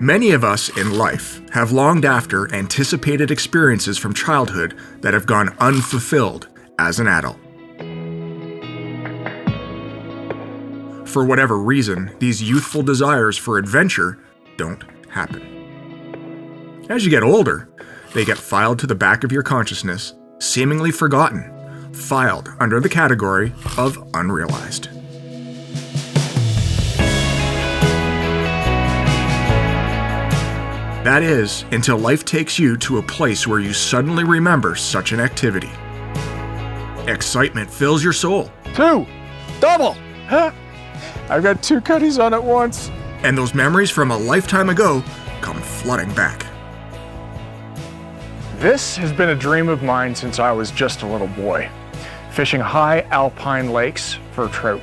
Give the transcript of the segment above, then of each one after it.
Many of us in life have longed after anticipated experiences from childhood that have gone unfulfilled as an adult. For whatever reason, these youthful desires for adventure don't happen. As you get older, they get filed to the back of your consciousness, seemingly forgotten, filed under the category of unrealized. That is, until life takes you to a place where you suddenly remember such an activity. Excitement fills your soul. Two! Double! Huh? I've got two cutties on at once. And those memories from a lifetime ago come flooding back. This has been a dream of mine since I was just a little boy, fishing high alpine lakes for trout.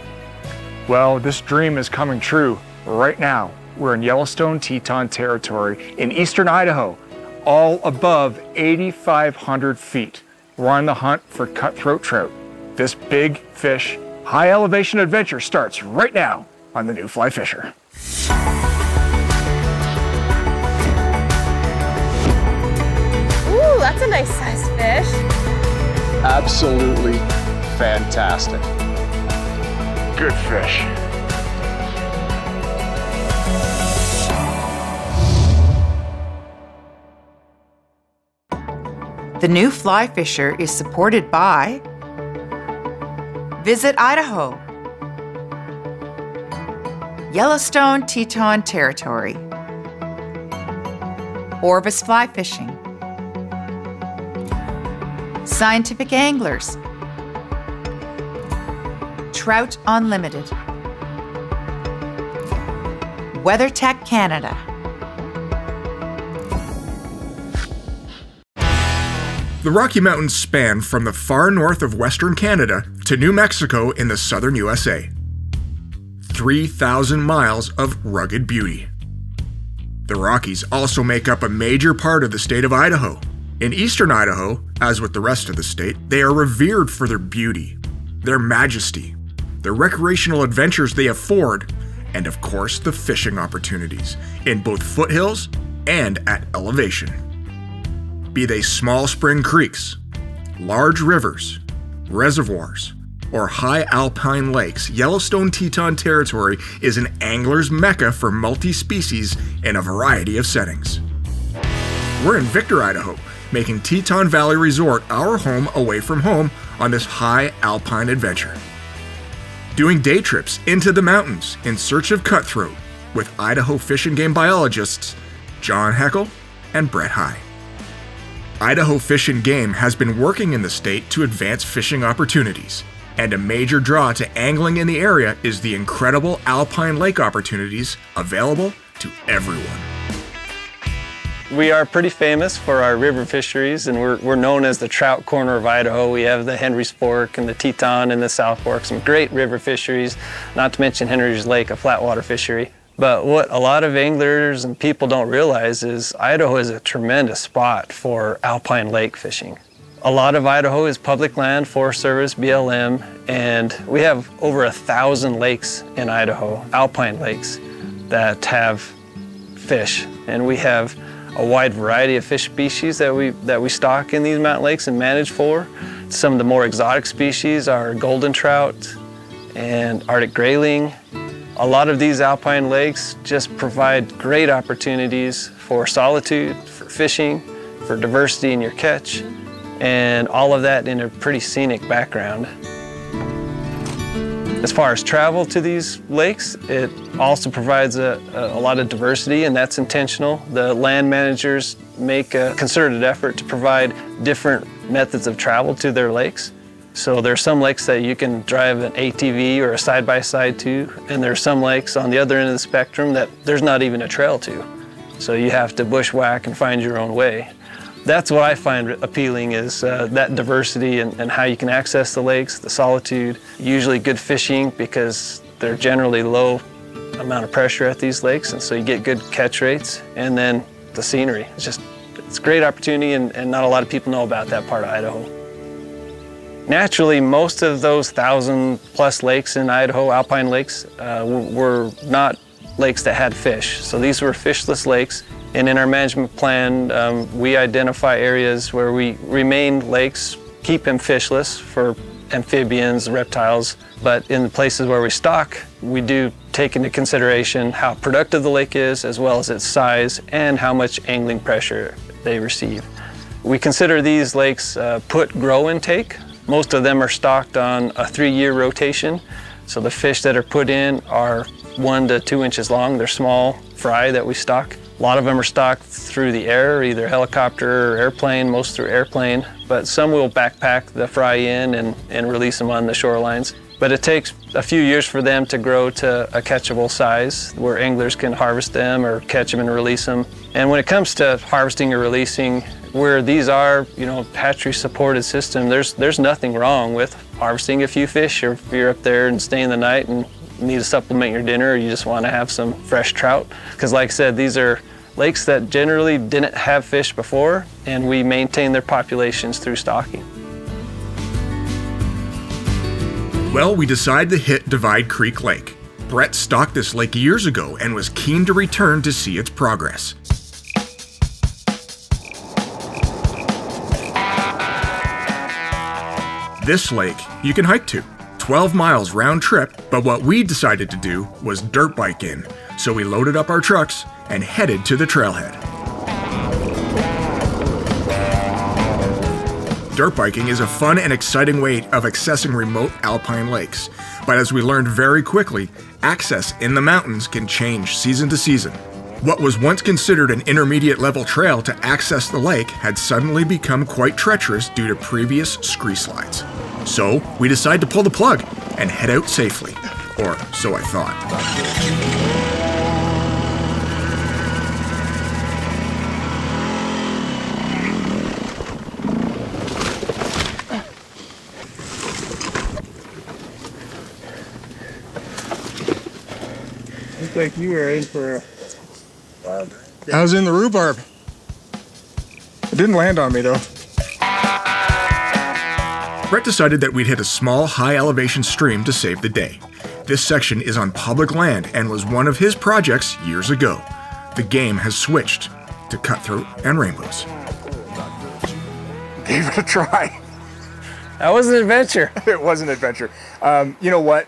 Well, this dream is coming true right now we're in Yellowstone Teton territory in eastern Idaho, all above 8,500 feet. We're on the hunt for cutthroat trout. This big fish, high elevation adventure starts right now on the New Fly Fisher. Ooh, that's a nice sized fish. Absolutely fantastic. Good fish. The new fly fisher is supported by Visit Idaho, Yellowstone Teton Territory, Orvis Fly Fishing, Scientific Anglers, Trout Unlimited, WeatherTech Canada. The Rocky Mountains span from the far north of western Canada to New Mexico in the southern USA. 3,000 miles of rugged beauty. The Rockies also make up a major part of the state of Idaho. In eastern Idaho, as with the rest of the state, they are revered for their beauty, their majesty, the recreational adventures they afford, and of course the fishing opportunities in both foothills and at elevation be they small spring creeks, large rivers, reservoirs, or high alpine lakes, Yellowstone Teton Territory is an angler's mecca for multi species in a variety of settings. We're in Victor, Idaho, making Teton Valley Resort our home away from home on this high alpine adventure. Doing day trips into the mountains in search of cutthroat with Idaho fish and game biologists John Heckel and Brett High. Idaho Fish and Game has been working in the state to advance fishing opportunities, and a major draw to angling in the area is the incredible alpine lake opportunities available to everyone. We are pretty famous for our river fisheries, and we're, we're known as the trout corner of Idaho. We have the Henry's Fork and the Teton and the South Fork, some great river fisheries, not to mention Henry's Lake, a flatwater fishery. But what a lot of anglers and people don't realize is Idaho is a tremendous spot for alpine lake fishing. A lot of Idaho is public land, Forest Service, BLM, and we have over a thousand lakes in Idaho, alpine lakes, that have fish. And we have a wide variety of fish species that we, that we stock in these mountain lakes and manage for. Some of the more exotic species are golden trout and Arctic grayling, a lot of these alpine lakes just provide great opportunities for solitude, for fishing, for diversity in your catch, and all of that in a pretty scenic background. As far as travel to these lakes, it also provides a, a, lot of diversity and that's intentional. The land managers make a concerted effort to provide different methods of travel to their lakes. So there's some lakes that you can drive an ATV or a side-by-side -side to, and there's some lakes on the other end of the spectrum that there's not even a trail to. So you have to bushwhack and find your own way. That's what I find appealing is uh, that diversity and, and how you can access the lakes, the solitude, usually good fishing because they're generally low amount of pressure at these lakes, and so you get good catch rates, and then the scenery. It's just, it's a great opportunity, and, and not a lot of people know about that part of Idaho. Naturally, most of those thousand plus lakes in Idaho, alpine lakes, uh, were not lakes that had fish. So these were fishless lakes. And in our management plan, um, we identify areas where we remain lakes, keep them fishless for amphibians, reptiles, but in the places where we stock, we do take into consideration how productive the lake is, as well as its size and how much angling pressure they receive. We consider these lakes uh, put grow intake. Most of them are stocked on a three-year rotation. So the fish that are put in are one to two inches long. They're small fry that we stock. A lot of them are stocked through the air, either helicopter or airplane, most through airplane, but some will backpack the fry in and, and release them on the shorelines. But it takes a few years for them to grow to a catchable size where anglers can harvest them or catch them and release them. And when it comes to harvesting or releasing, where these are, you know, hatchery supported system, there's, there's nothing wrong with harvesting a few fish or if you're up there and staying the night and need to supplement your dinner or you just want to have some fresh trout. Because like I said, these are lakes that generally didn't have fish before and we maintain their populations through stocking. Well, we decide to hit Divide Creek Lake. Brett stocked this lake years ago and was keen to return to see its progress. This lake you can hike to, 12 miles round trip, but what we decided to do was dirt bike in, so we loaded up our trucks and headed to the trailhead. Dirt biking is a fun and exciting way of accessing remote alpine lakes, but as we learned very quickly, access in the mountains can change season to season. What was once considered an intermediate level trail to access the lake had suddenly become quite treacherous due to previous scree slides. So, we decide to pull the plug and head out safely. Or so I thought. Looks like you were in for a I was in the rhubarb. It didn't land on me though. Brett decided that we'd hit a small, high elevation stream to save the day. This section is on public land and was one of his projects years ago. The game has switched to cutthroat and rainbows. Gave it a try. That was an adventure. it was an adventure. Um, you know what?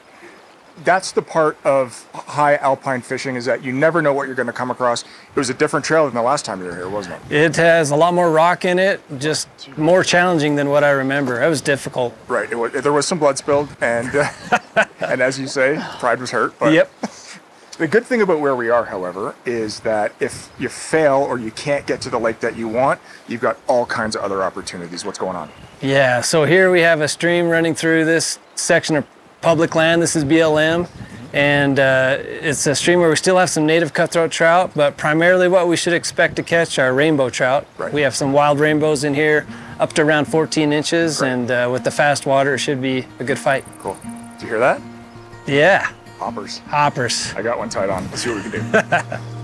That's the part of high alpine fishing is that you never know what you're going to come across. It was a different trail than the last time you were here, wasn't it? It has a lot more rock in it, just more challenging than what I remember. It was difficult. Right. It was, there was some blood spilled, and uh, and as you say, pride was hurt. But Yep. The good thing about where we are, however, is that if you fail or you can't get to the lake that you want, you've got all kinds of other opportunities. What's going on? Yeah, so here we have a stream running through this section of public land. This is BLM. And uh, it's a stream where we still have some native cutthroat trout, but primarily what we should expect to catch are rainbow trout. Right. We have some wild rainbows in here up to around 14 inches, Right. and uh, with the fast water, it should be a good fight. Cool. Did you hear that? Yeah, Hoppers. hoppers. I got one tied on. Let's see what we can do.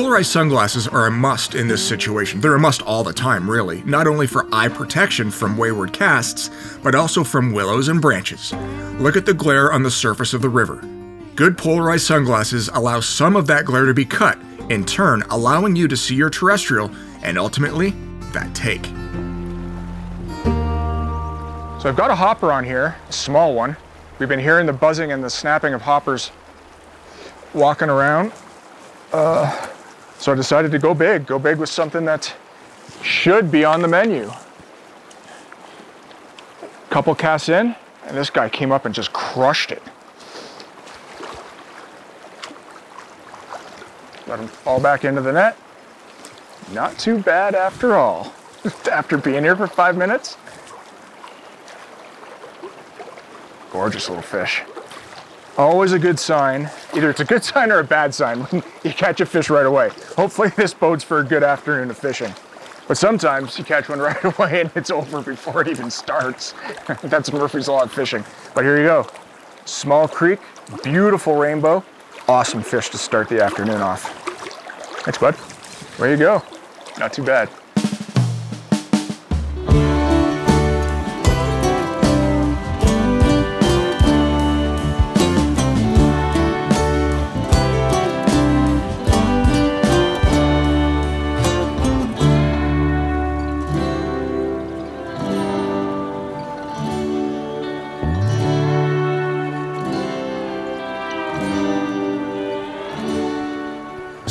Polarized sunglasses are a must in this situation. They're a must all the time, really, not only for eye protection from wayward casts, but also from willows and branches. Look at the glare on the surface of the river. Good polarized sunglasses allow some of that glare to be cut, in turn, allowing you to see your terrestrial and ultimately, that take. So I've got a hopper on here, a small one. We've been hearing the buzzing and the snapping of hoppers walking around. Uh, so I decided to go big, go big with something that should be on the menu. Couple casts in, and this guy came up and just crushed it. Let him fall back into the net. Not too bad after all. after being here for five minutes. Gorgeous little fish. Always a good sign. Either it's a good sign or a bad sign when you catch a fish right away. Hopefully this bodes for a good afternoon of fishing. But sometimes you catch one right away and it's over before it even starts. That's Murphy's Law of fishing. But here you go. Small creek, beautiful rainbow. awesome fish to start the afternoon off. Thanks, bud. There you go. Not too bad.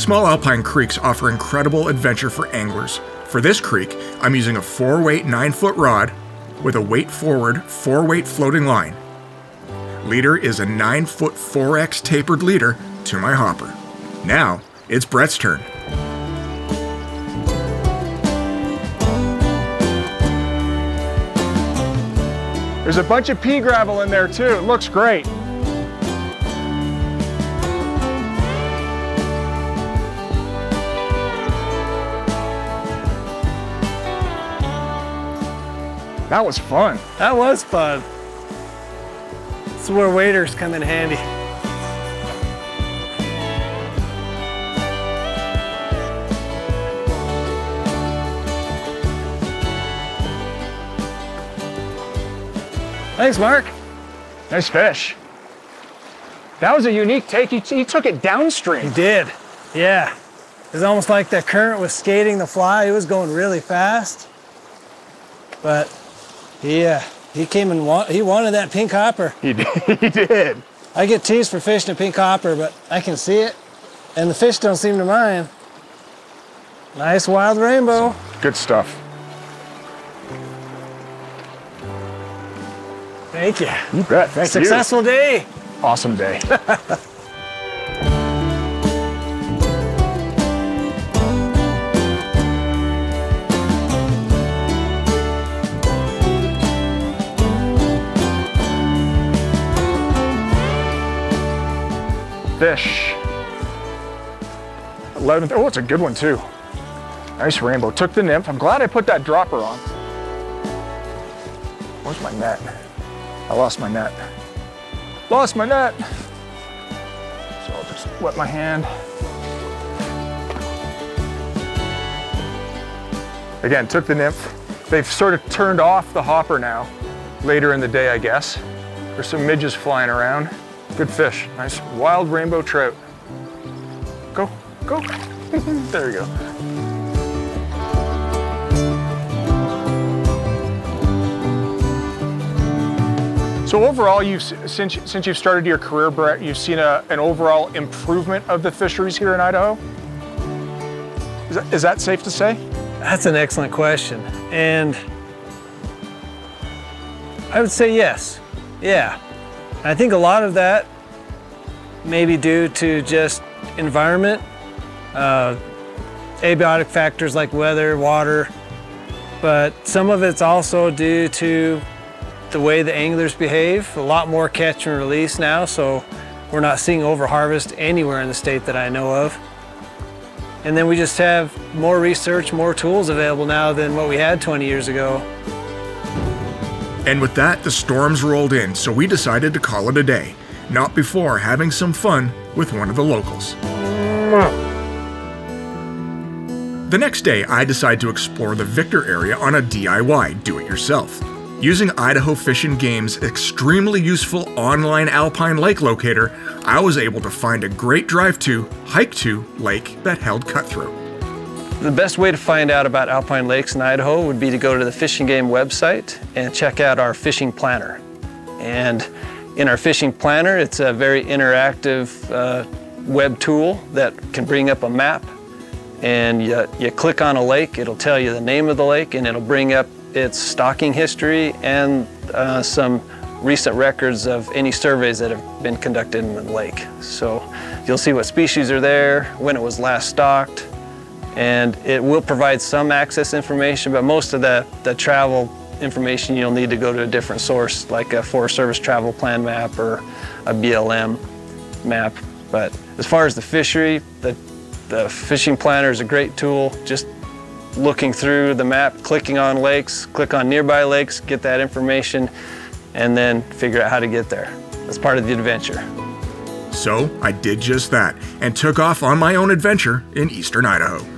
Small alpine creeks offer incredible adventure for anglers. For this creek, I'm using a 4 weight 9 foot rod with a weight forward 4 weight floating line. Leader is a 9 foot 4x tapered leader to my hopper. Now, it's Brett's turn. There's a bunch of pea gravel in there too. It looks great. That was fun. That was fun. This is where waders come in handy. Thanks, Mark. Nice fish. That was a unique take. He, he took it downstream. He did, yeah. It's almost like the current was skating the fly. It was going really fast. But he, uh, he came and wa he wanted that pink hopper. He did. He did. I get teased for fishing a pink hopper, but I can see it, and the fish don't seem to mind. Nice wild rainbow. Good stuff. Thank you. You bet. Thank Successful day. Awesome day. Fish. 11th. Oh, it's a good one too. Nice rainbow. Took the nymph. I'm glad I put that dropper on. Where's my net? I lost my net. Lost my net. So I'll just wet my hand. Again, took the nymph. They've sort of turned off the hopper now, later in the day, I guess. There's some midges flying around. Good fish, nice wild rainbow trout. Go, go. there you go. So overall, you've since since you've started your career, Brett, you've seen a, an overall improvement of the fisheries here in Idaho. Is that, is that safe to say? That's an excellent question. And I would say yes. Yeah. I think a lot of that may be due to just environment, uh, abiotic factors like weather, water, but some of it's also due to the way the anglers behave. A lot more catch and release now, so we're not seeing overharvest anywhere in the state that I know of. And then we just have more research, more tools available now than what we had 20 years ago. And with that, the storms rolled in, so we decided to call it a day, not before having some fun with one of the locals. The next day, I decide to explore the Victor area on a DIY, do it yourself. Using Idaho Fish and Game's extremely useful online alpine lake locator, I was able to find a great drive to, hike to lake that held cutthroat. The best way to find out about alpine lakes in Idaho would be to go to the Fish and Game website and check out our fishing planner. And in our fishing planner, it's a very interactive uh, web tool that can bring up a map and you, you click on a lake, it'll tell you the name of the lake and it'll bring up its stocking history and uh, some recent records of any surveys that have been conducted in the lake. So you'll see what species are there, when it was last stocked, and it will provide some access information, but most of the, the travel information you'll need to go to a different source, like a Forest Service travel plan map or a BLM map. But as far as the fishery, the, the fishing planner is a great tool. Just looking through the map, clicking on lakes, click on nearby lakes, get that information, and then figure out how to get there. That's part of the adventure. So I did just that and took off on my own adventure in eastern Idaho.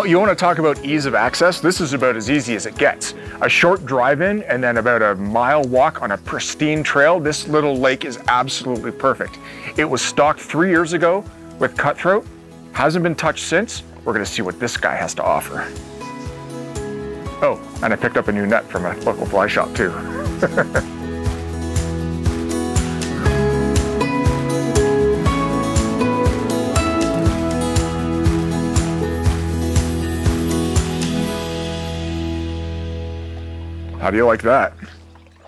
Well, you want to talk about ease of access? This is about as easy as it gets. A short drive in and then about a mile walk on a pristine trail. This little lake is absolutely perfect. It was stocked three years ago with cutthroat, hasn't been touched since. We're going to see what this guy has to offer. Oh, and I picked up a new net from a local fly shop too. How do you like that?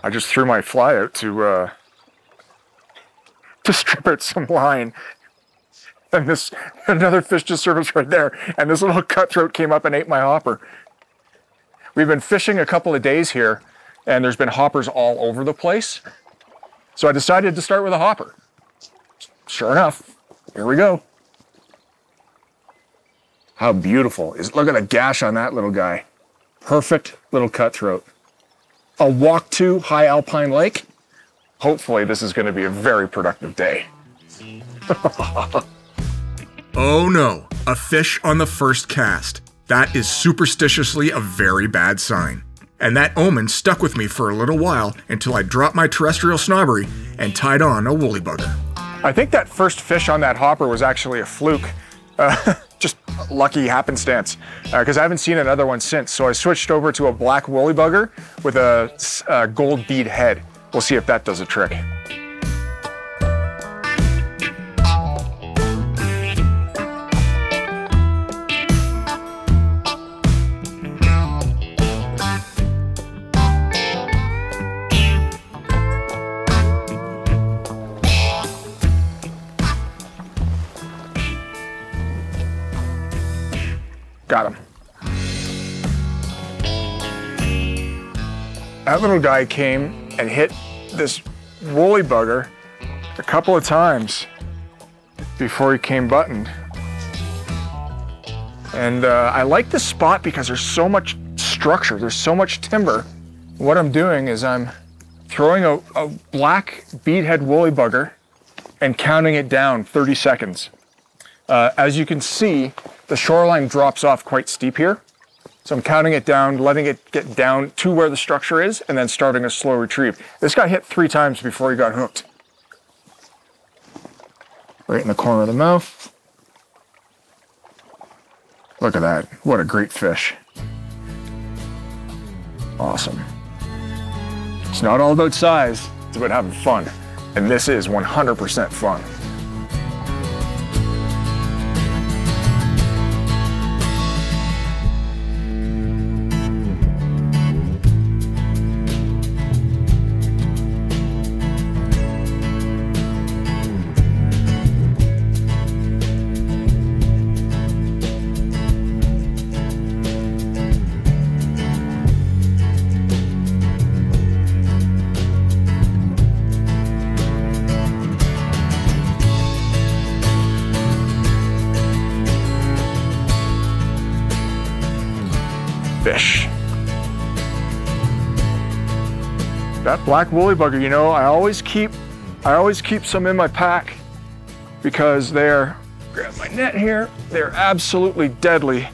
I just threw my fly out to uh, to strip out some line, and this another fish just surfaced right there, and this little cutthroat came up and ate my hopper. We've been fishing a couple of days here, and there's been hoppers all over the place, so I decided to start with a hopper. Sure enough, here we go. How beautiful is look at the gash on that little guy. Perfect little cutthroat a walk to High Alpine Lake. Hopefully, this is going to be a very productive day. oh no, a fish on the first cast. That is superstitiously a very bad sign. And that omen stuck with me for a little while until I dropped my terrestrial snobbery and tied on a woolly bugger. I think that first fish on that hopper was actually a fluke. Uh, just lucky happenstance because uh, I haven't seen another one since. So I switched over to a black woolly bugger with a, a gold bead head. We'll see if that does a trick. Got him. That little guy came and hit this woolly bugger a couple of times before he came buttoned. And uh, I like this spot because there's so much structure, there's so much timber. What I'm doing is I'm throwing a, a black beadhead woolly bugger and counting it down 30 seconds. Uh, as you can see, the shoreline drops off quite steep here. So I'm counting it down, letting it get down to where the structure is, and then starting a slow retrieve. This got hit three times before he got hooked. Right in the corner of the mouth. Look at that. What a great fish. Awesome. It's not all about size, it's about having fun. And this is 100% fun. Black woolly bugger, you know, I always keep, I always keep some in my pack because they're, grab my net here, they're absolutely deadly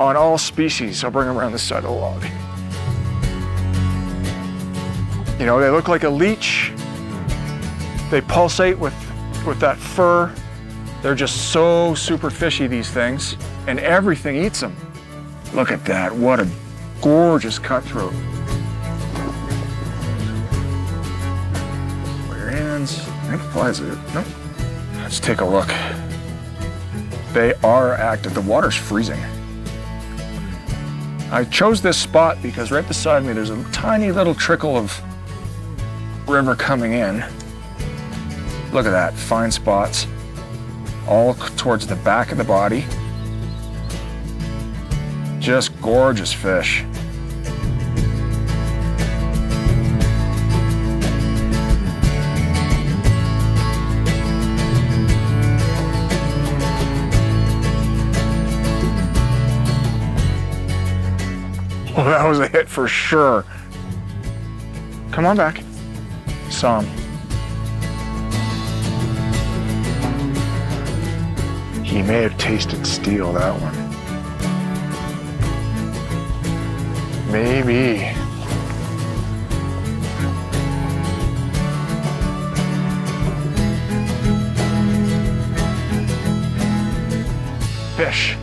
on all species. I'll bring them around this side of the log. You know, they look like a leech. They pulsate with, with that fur. They're just so super fishy, these things, and everything eats them. Look at that, what a gorgeous cutthroat. Put your hands, I think flies it. Nope. Let's take a look. They are active, the water's freezing. I chose this spot because right beside me there's a tiny little trickle of river coming in. Look at that, fine spots, all towards the back of the body. Just gorgeous fish. That was a hit for sure. Come on back. Some. He may have tasted steel, that one. Maybe. Fish.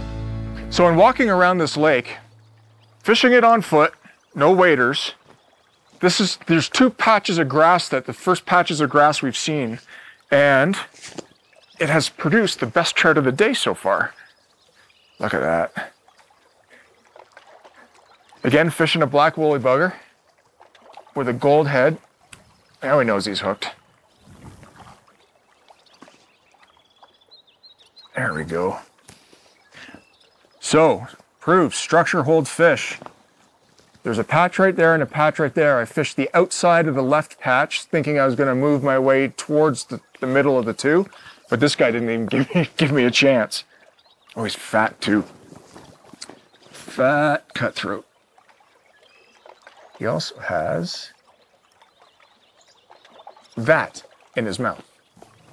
So in walking around this lake, fishing it on foot, no waders. This is there's two patches of grass that the first patches of grass we've seen, and it has produced the best trout of the day so far. Look at that. Again, fishing a black woolly bugger with a gold head. Now he knows he's hooked. There we go. So, proves structure holds fish. There's a patch right there and a patch right there. I fished the outside of the left patch, thinking I was going to move my way towards the, the middle of the two, but this guy didn't even give me, give me a chance. Oh, he's fat too. Fat cutthroat. He also has that in his mouth.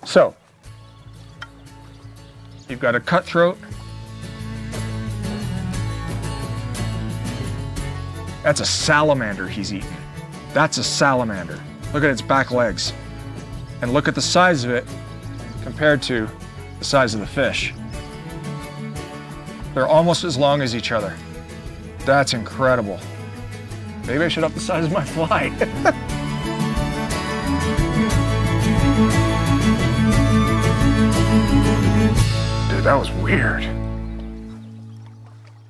So, you've got a cutthroat That's a salamander he's eating. That's a salamander. Look at its back legs. And look at the size of it compared to the size of the fish. They're almost as long as each other. That's incredible. Maybe I should up the size of my fly. Dude, that was weird.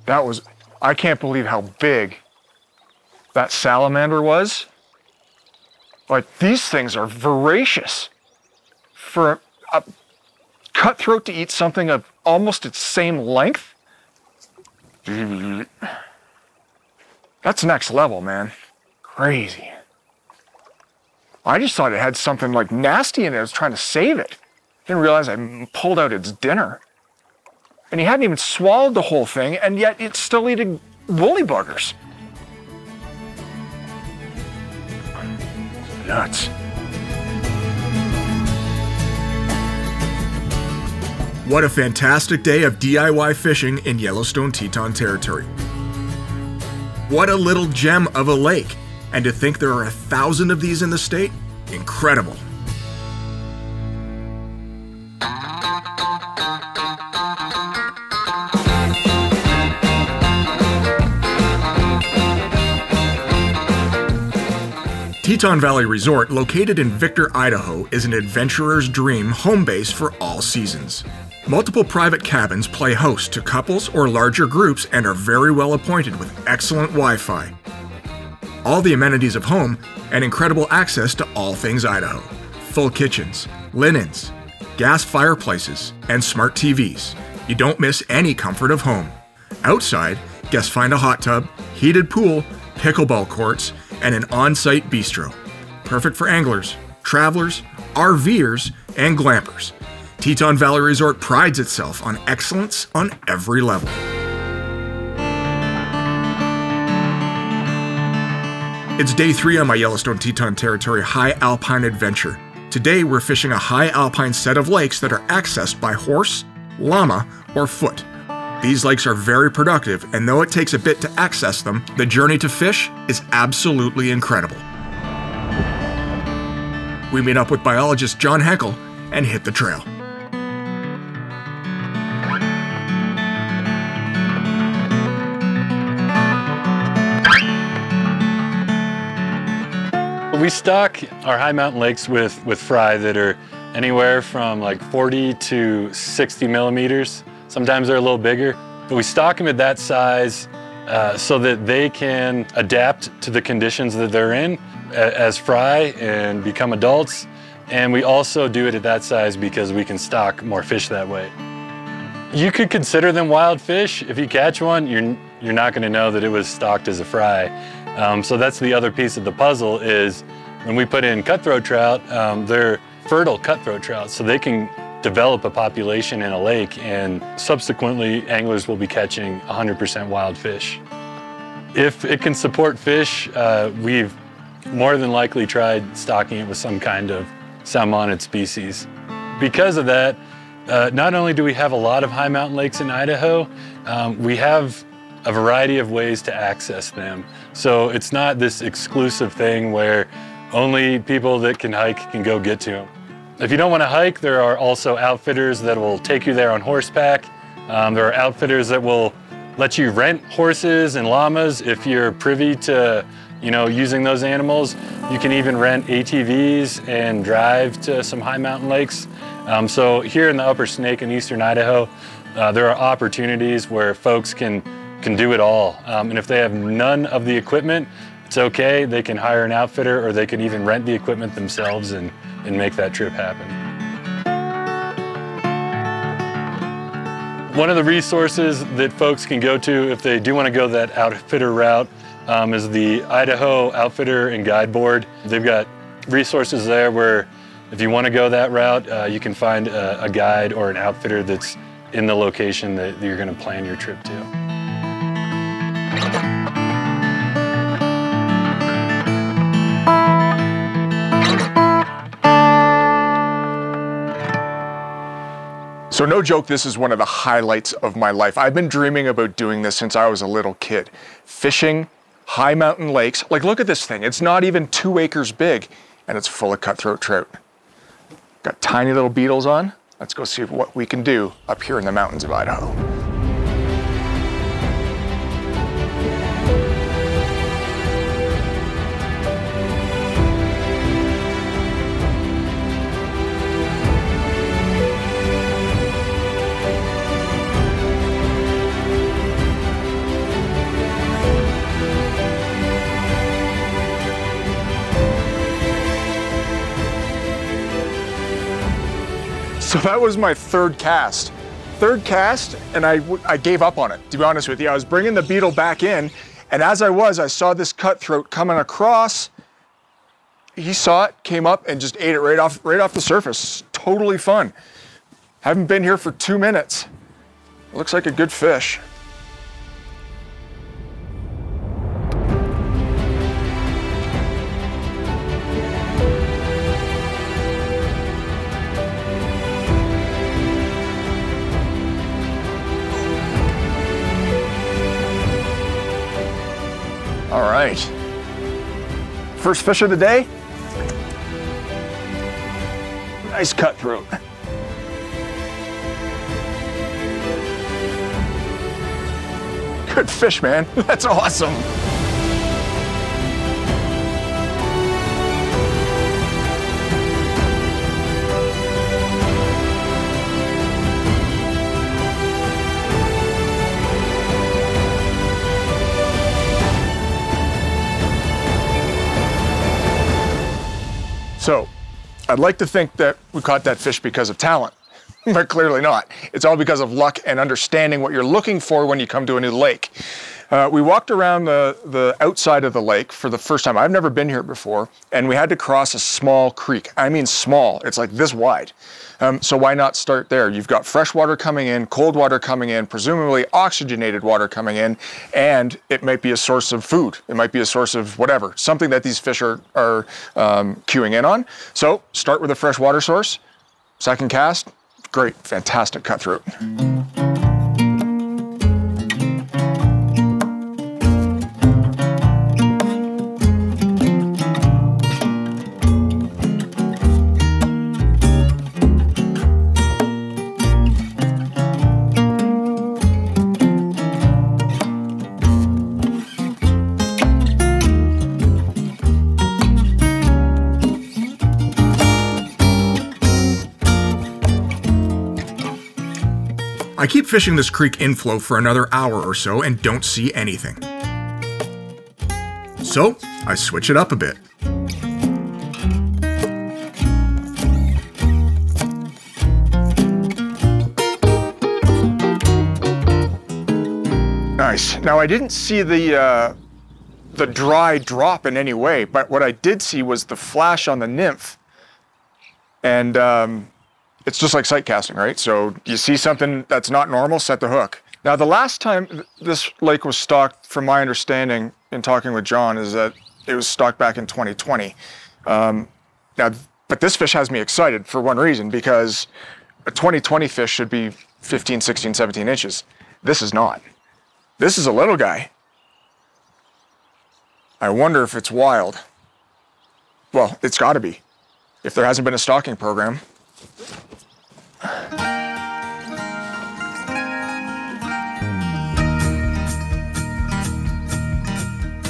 That was, I can't believe how big that salamander was. Like these things are voracious. For a, cutthroat to eat something of almost its same length, that's next level, man. Crazy. I just thought it had something like nasty in it. I was trying to save it. Didn't realize I pulled out its dinner. And he hadn't even swallowed the whole thing, and yet it's still eating woolly buggers. Nuts. What a fantastic day of DIY fishing in Yellowstone Teton Territory. What a little gem of a lake, and to think there are a thousand of these in the state? Incredible. Teton Valley Resort, located in Victor, Idaho, is an adventurer's dream home base for all seasons. Multiple private cabins play host to couples or larger groups and are very well appointed with excellent Wi Fi. All the amenities of home and incredible access to all things Idaho full kitchens, linens, gas fireplaces, and smart TVs. You don't miss any comfort of home. Outside, guests find a hot tub, heated pool, pickleball courts, and an on site bistro. Perfect for anglers, travelers, RVers, and glampers. Teton Valley Resort prides itself on excellence on every level. It's day three on my Yellowstone Teton Territory high alpine adventure. Today we're fishing a high alpine set of lakes that are accessed by horse, llama, or foot. These lakes are very productive, and though it takes a bit to access them, the journey to fish is absolutely incredible. We meet up with biologist John Heckel and hit the trail. We stock our high mountain lakes with, with fry that are anywhere from like 40 to 60 millimeters. Sometimes they're a little bigger, but we stock them at that size uh, so that they can adapt to the conditions that they're in as fry and become adults. And we also do it at that size because we can stock more fish that way. You could consider them wild fish. If you catch one, you're, you're not gonna know that it was stocked as a fry. Um, so that's the other piece of the puzzle is when we put in cutthroat trout, um, they're fertile cutthroat trout, so they can develop a population in a lake and subsequently anglers will be catching 100% wild fish. If it can support fish, uh, we've more than likely tried stocking it with some kind of salmonid species. Because of that, uh, not only do we have a lot of high mountain lakes in Idaho, um, we have a variety of ways to access them. So it's not this exclusive thing where only people that can hike can go get to them. If you don't want to hike, there are also outfitters that will take you there on horseback. Um, there are outfitters that will let you rent horses and llamas if you're privy to you know, using those animals. You can even rent ATVs and drive to some high mountain lakes. Um, so here in the Upper Snake in Eastern Idaho, uh, there are opportunities where folks can, can do it all. Um, and if they have none of the equipment, it's okay. They can hire an outfitter or they can even rent the equipment themselves and, and make that trip happen. One of the resources that folks can go to if they do want to go that outfitter route um, is the Idaho Outfitter and Guide Board. They've got resources there where if you want to go that route, uh, you can find a, a guide or an outfitter that's in the location that you're going to plan your trip to. So no joke, this is one of the highlights of my life. I've been dreaming about doing this since I was a little kid. Fishing high mountain lakes. Like look at this thing, it's not even two acres big and it's full of cutthroat trout. Got tiny little beetles on. Let's go see what we can do up here in the mountains of Idaho. So that was my third cast. Third cast, and I, I gave up on it, to be honest with you. I was bringing the beetle back in, and as I was, I saw this cutthroat coming across. He saw it, came up, and just ate it right off, right off the surface. Totally fun. Haven't been here for two minutes. Looks like a good fish. All right. First fish of the day. Nice cutthroat. Good fish, man. That's awesome. So I'd like to think that we caught that fish because of talent, but clearly not. It's all because of luck and understanding what you're looking for when you come to a new lake. Uh, we walked around the, the outside of the lake for the first time. I've never been here before, and we had to cross a small creek. I mean small, it's like this wide. Um, so why not start there? You've got fresh water coming in, cold water coming in, presumably oxygenated water coming in, and it might be a source of food. It might be a source of whatever, something that these fish are, are um, queuing in on. So start with a fresh water source. Second cast, great, fantastic cutthroat. I keep fishing this creek inflow for another hour or so and don't see anything. So, I switch it up a bit. Nice. Now I didn't see the uh, the dry drop in any way, but what I did see was the flash on the nymph, and um, it's just like sight casting, right? So you see something that's not normal, set the hook. Now the last time th- this lake was stocked, from my understanding in talking with John, is that it was stocked back in 2020. Um, now, but this fish has me excited for one reason because a 2020 fish should be 15, 16, 17 inches. This is not. This is a little guy. I wonder if it's wild. Well, it's got to be. If there hasn't been a stocking program.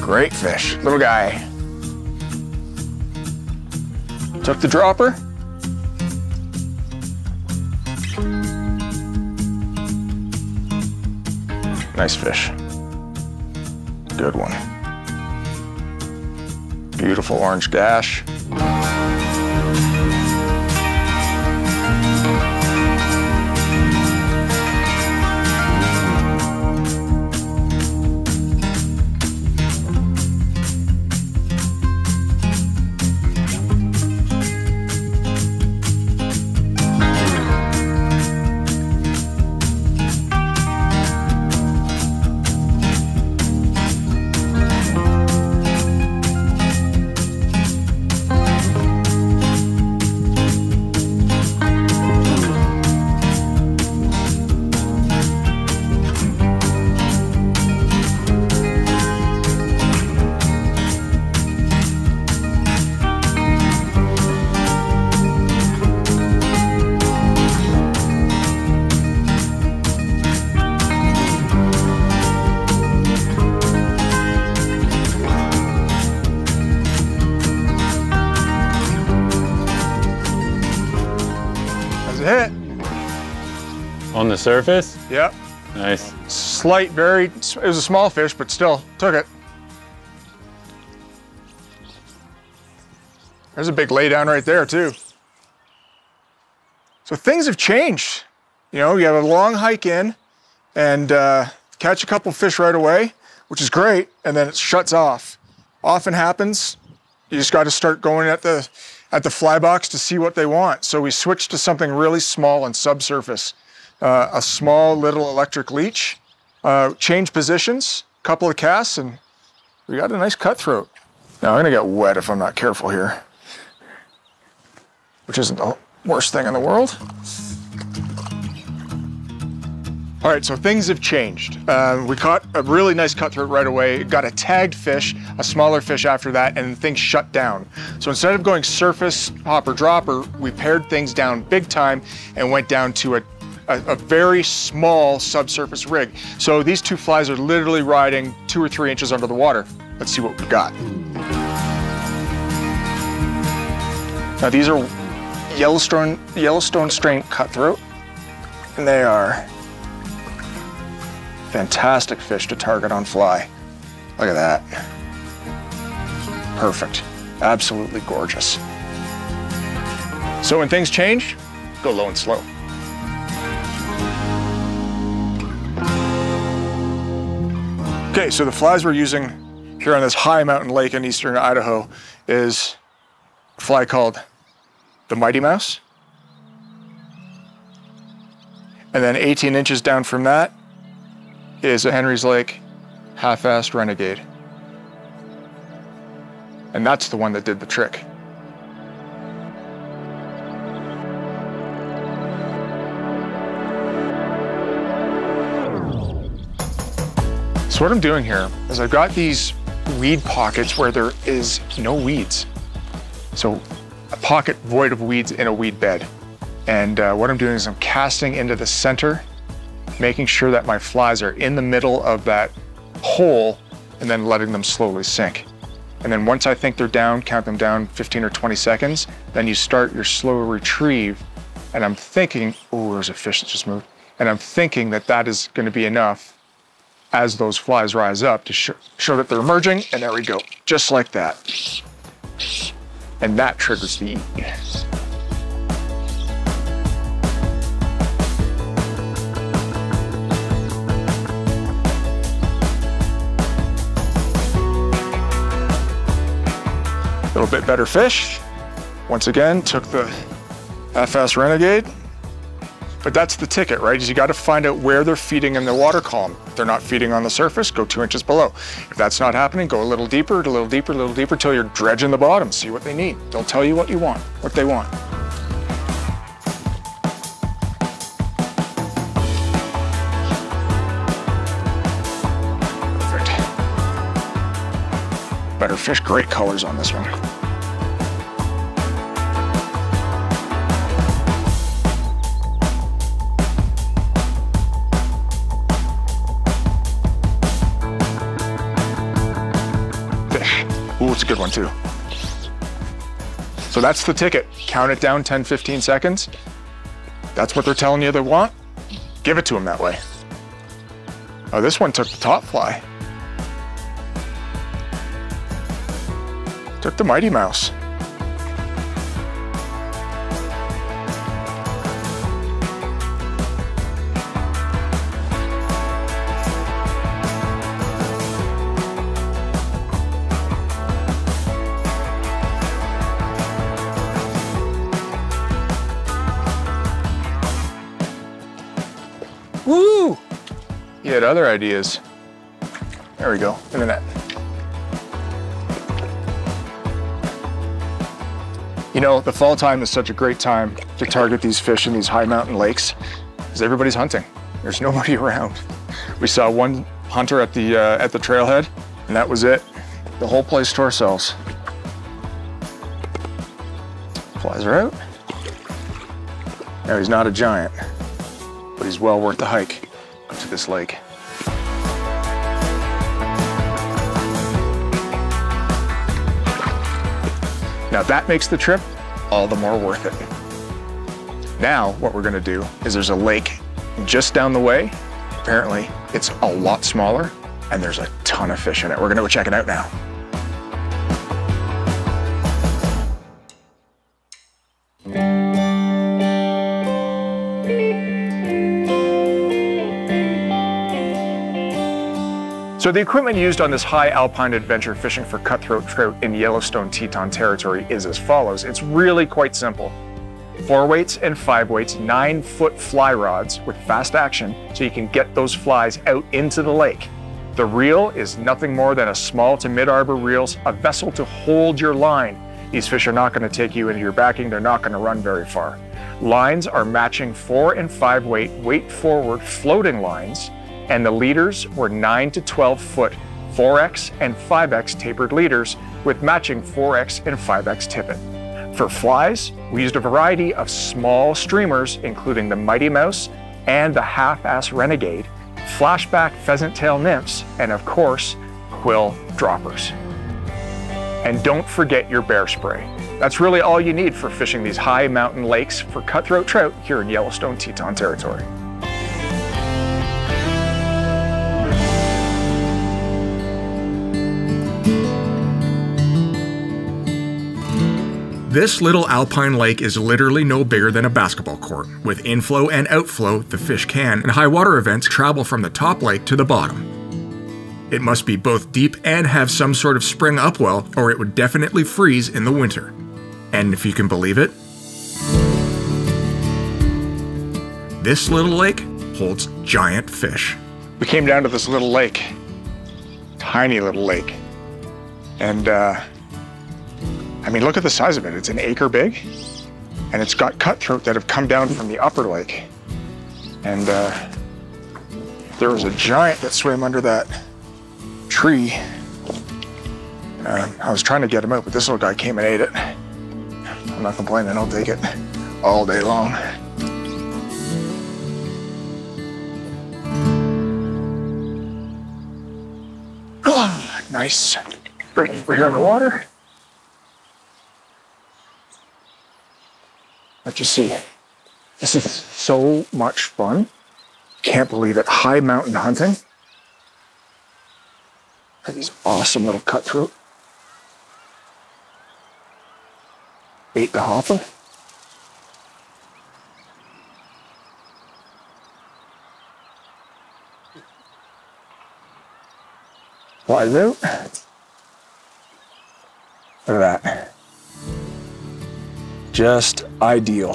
Great fish, little guy. Took the dropper. Nice fish. Good one. Beautiful orange gash. The surface? Yep. Nice. Slight, very, it was a small fish, but still took it. There's a big laydown right there, too. So things have changed. You know, you have a long hike in and uh, catch a couple fish right away, which is great, and then it shuts off. Often happens. You just got to start going at the at the fly box to see what they want. So we switched to something really small and subsurface, uh, a small little electric leech. Uh, change positions, couple of casts, and we got a nice cutthroat. Now I'm gonna get wet if I'm not careful here, which isn't the worst thing in the world. All right, so things have changed. Uh, we caught a really nice cutthroat right away, got a tagged fish, a smaller fish after that, and things shut down. So instead of going surface hopper dropper, we pared things down big time and went down to a, a, a very small subsurface rig. So these two flies are literally riding two or three inches under the water. Let's see what we've got. Now these are Yellowstone, Yellowstone strain cutthroat, and they are Fantastic fish to target on fly. Look at that. Perfect. Absolutely gorgeous. So when things change, go low and slow. Okay, so the flies we're using here on this high mountain lake in eastern Idaho is a fly called the Mighty Mouse. And then 18 inches down from that is a Henry's Lake half-assed renegade. And that's the one that did the trick. So what I'm doing here is I've got these weed pockets where there is no weeds. So a pocket void of weeds in a weed bed. And uh, what I'm doing is I'm casting into the center making sure that my flies are in the middle of that hole and then letting them slowly sink. And then once I think they're down, count them down 15 or 20 seconds, then you start your slow retrieve. And I'm thinking, oh, there's a fish that just moved. And I'm thinking that that is going to be enough as those flies rise up to sh show that they're emerging. And there we go, just like that. And that triggers the eat. Little bit better fish. Once again, took the FS Renegade. But that's the ticket, right? Is you got to find out where they're feeding in the water column. If they're not feeding on the surface, go two inches below. If that's not happening, go a little deeper, a little deeper, a little deeper, till you're dredging the bottom. See what they need. They'll tell you what you want, what they want. Perfect. Better fish, great colors on this one. Good one too. So that's the ticket. Count it down 10, 15 seconds. That's what they're telling you they want. Give it to them that way. Oh, this one took the top fly. Took the Mighty Mouse. Other ideas. There we go, in the net. You know, the fall time is such a great time to target these fish in these high mountain lakes because everybody's hunting. There's nobody around. We saw one hunter at the uh, at the trailhead, and that was it. The whole place to ourselves. Flies are out. Now he's not a giant, but he's well worth the hike up to this lake. Now that makes the trip all the more worth it. Now what we're gonna do is there's a lake just down the way. Apparently it's a lot smaller and there's a ton of fish in it. We're gonna go check it out now. So the equipment used on this high alpine adventure fishing for cutthroat trout in Yellowstone Teton territory is as follows. It's really quite simple. Four weights and five weights, nine foot fly rods with fast action so you can get those flies out into the lake. The reel is nothing more than a small to mid-arbor reels, a vessel to hold your line. These fish are not going to take you into your backing, they're not going to run very far. Lines are matching four and five weight, weight forward floating lines and the leaders were 9 to 12 foot 4X and 5X tapered leaders with matching 4X and 5X tippet. For flies, we used a variety of small streamers, including the Mighty Mouse and the Half-Ass Renegade, flashback pheasant tail nymphs, and of course, quill droppers. And don't forget your bear spray. That's really all you need for fishing these high mountain lakes for cutthroat trout here in Yellowstone Teton territory. This little alpine lake is literally no bigger than a basketball court. With inflow and outflow, the fish can, and high water events travel from the top lake to the bottom. It must be both deep and have some sort of spring upwell, or it would definitely freeze in the winter. And if you can believe it, this little lake holds giant fish. we came down to this little lake, tiny little lake. And uh, I mean, look at the size of it. It's an acre big, and it's got cutthroat that have come down from the upper lake. And uh, there was a giant that swam under that tree. Uh, I was trying to get him out, but this little guy came and ate it. I'm not complaining, I'll take it all day long. Nice. Right over here in the water. Let you see. This is so much fun Can't believe it. High mountain hunting. Look at these awesome little cutthroat. Ate the hopper. Flies out. Look at that. Just ideal.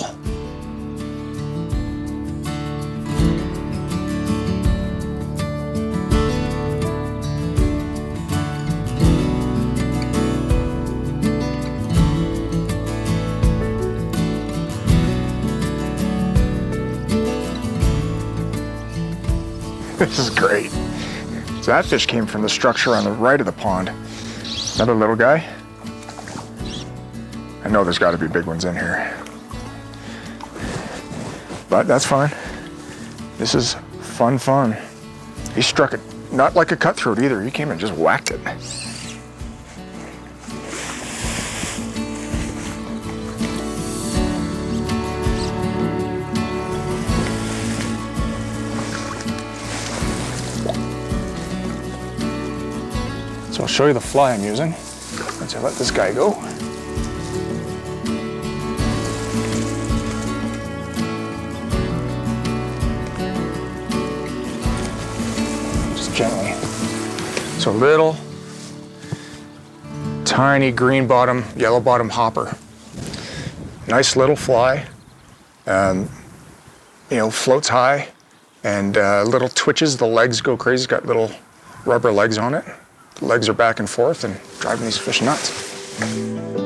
This is great. So that fish came from the structure on the right of the pond. Another little guy. I know there's got to be big ones in here. But that's fine. This is fun, fun. He struck it not like a cutthroat either. He came and just whacked it. So I'll show you the fly I'm using. Once I let this guy go. So little, tiny green bottom, yellow bottom hopper. Nice little fly. Um, you know, floats high and uh, little twitches. The legs go crazy. It's got little rubber legs on it. The legs are back and forth and driving these fish nuts.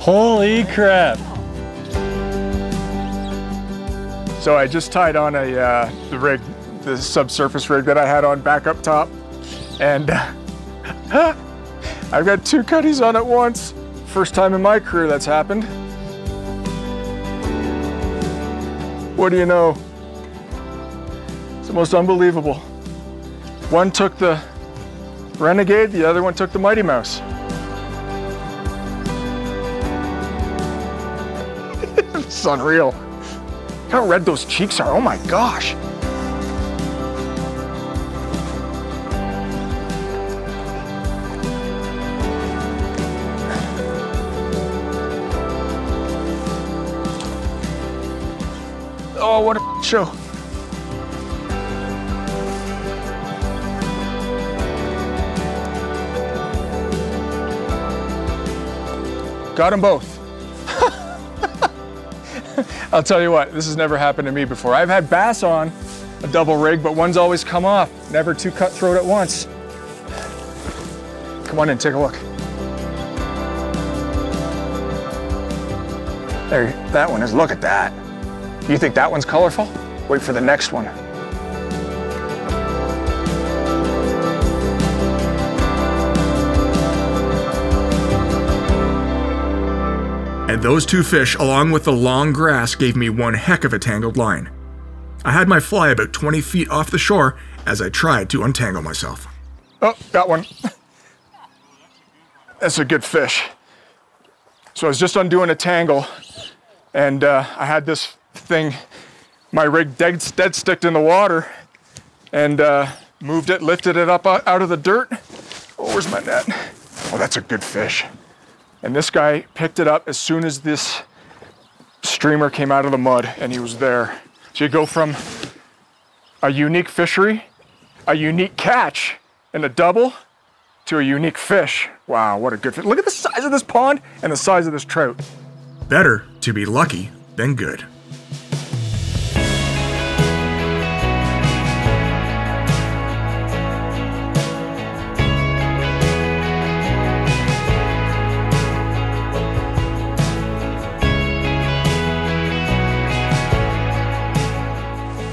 Holy crap. So I just tied on a uh, the rig, the subsurface rig that I had on back up top, and uh, I've got two cutties on at once. First time in my career that's happened. What do you know? It's the most unbelievable. One took the Renegade, the other one took the Mighty Mouse. Unreal. Look how red those cheeks are. Oh my gosh. Oh, what a show. Got them both. I'll tell you what, this has never happened to me before. I've had bass on a double rig, but one's always come off. Never two cutthroat at once. Come on in, take a look. There, that one is, look at that. You think that one's colorful? Wait for the next one. And those two fish, along with the long grass, gave me one heck of a tangled line. I had my fly about 20 feet off the shore as I tried to untangle myself. Oh, got one. That's a good fish. So I was just undoing a tangle, and uh, I had this thing, my rig dead, dead sticked in the water, and uh, moved it, lifted it up out out of the dirt. Oh, where's my net? Oh, that's a good fish. And this guy picked it up as soon as this streamer came out of the mud and he was there. So you go from a unique fishery, a unique catch, and a double to a unique fish. Wow, what a good fish. Look at the size of this pond and the size of this trout. Better to be lucky than good.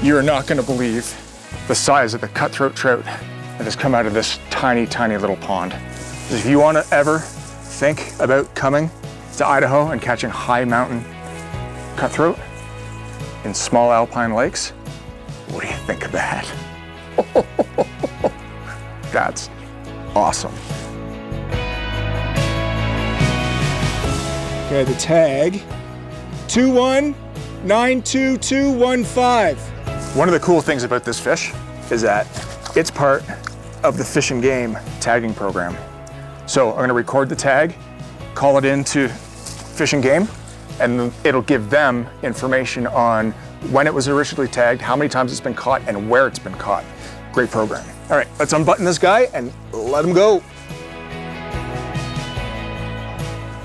You are not going to believe the size of the cutthroat trout that has come out of this tiny, tiny little pond. If you want to ever think about coming to Idaho and catching high mountain cutthroat in small alpine lakes, what do you think of that? That's awesome. Okay, the tag 2192215. One of the cool things about this fish is that it's part of the Fish and Game tagging program. So I'm gonna record the tag, call it into Fish and Game, and it'll give them information on when it was originally tagged, how many times it's been caught, and where it's been caught. Great program. All right, let's unbutton this guy and let him go.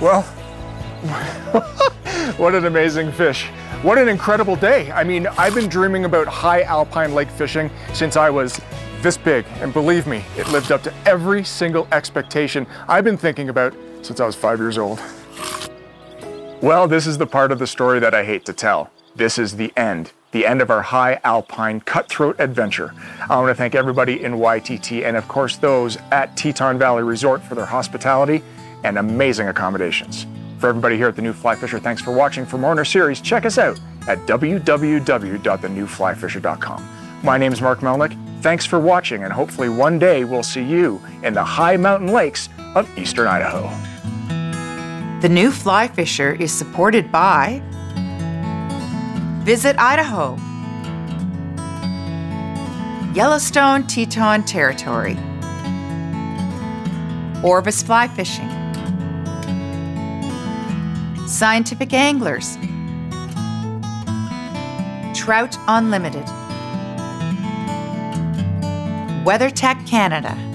Well, what an amazing fish. What an incredible day. I mean, I've been dreaming about high alpine lake fishing since I was this big. And believe me, it lived up to every single expectation I've been thinking about since I was five years old. Well, this is the part of the story that I hate to tell. This is the end, the end of our high alpine cutthroat adventure. I want to thank everybody in YTT and, of course, those at Teton Valley Resort for their hospitality and amazing accommodations. For everybody here at The New Fly Fisher, thanks for watching. For more in our series, check us out at www.thenewflyfisher.com. My name is Mark Melnyk. Thanks for watching, and hopefully one day we'll see you in the high mountain lakes of eastern Idaho. The new Fly Fisher is supported by Visit Idaho, Yellowstone Teton Territory, Orvis Fly Fishing, Scientific Anglers, Trout Unlimited, WeatherTech Canada.